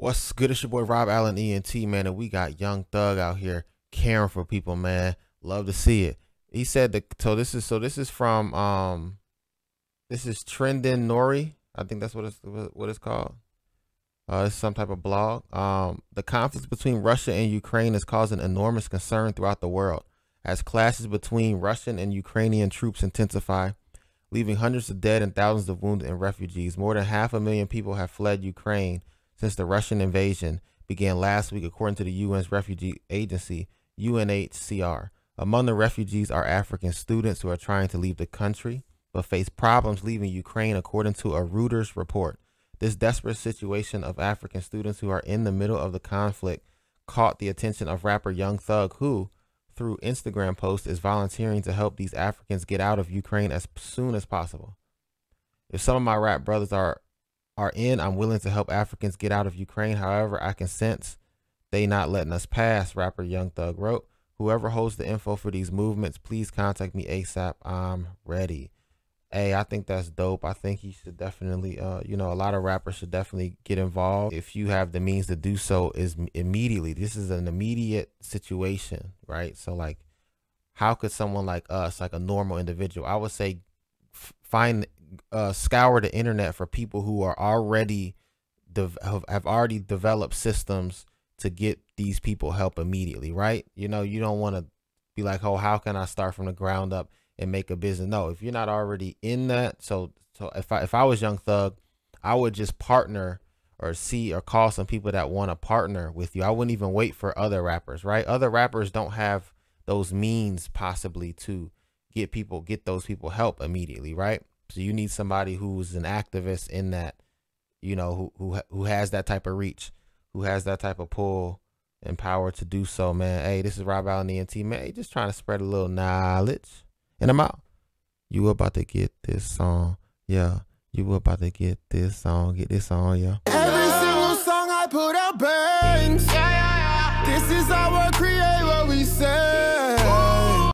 What's good? It's your boy Rob Allen ENT, man, and we got Young Thug out here caring for people, man. Love to see it. He said that so this is so this is from um this is Trending Nori. I think that's what it's what it's called. Uh, it's some type of blog. Um, the conflict between Russia and Ukraine is causing enormous concern throughout the world as clashes between Russian and Ukrainian troops intensify, leaving hundreds of dead and thousands of wounded and refugees. More than half a million people have fled Ukraine since the Russian invasion began last week, according to the UN's refugee agency, UNHCR. Among the refugees are African students who are trying to leave the country but face problems leaving Ukraine, according to a Reuters report. This desperate situation of African students who are in the middle of the conflict caught the attention of rapper Young Thug, who, through Instagram posts, is volunteering to help these Africans get out of Ukraine as soon as possible. If some of my rap brothers are are in. I'm willing to help Africans get out of Ukraine. However, I can sense they not letting us pass, rapper Young Thug wrote. Whoever holds the info for these movements, please contact me ASAP. I'm ready. Hey, I think that's dope. I think he should definitely, uh, you know, a lot of rappers should definitely get involved if you have the means to do so. Is immediately. This is an immediate situation, right? So, like, how could someone like us, like a normal individual, I would say, find uh, scour the internet for people who are already have, already developed systems to get these people help immediately, right? You know, you don't want to be like, oh, how can I start from the ground up and make a business? No, if you're not already in that, so so if I if I was Young Thug, I would just partner or see or call some people that want to partner with you. I wouldn't even wait for other rappers, right? Other rappers don't have those means possibly to get people get those people help immediately, right? So you need somebody who's an activist in that, you know, who who who has that type of reach, who has that type of pull and power to do so, man. Hey, this is Rob Allen ENT, man. Hey, just trying to spread a little knowledge. And I'm out. You about to get this song, yeah. You about to get this song, get this song, yeah. Every single song I put out,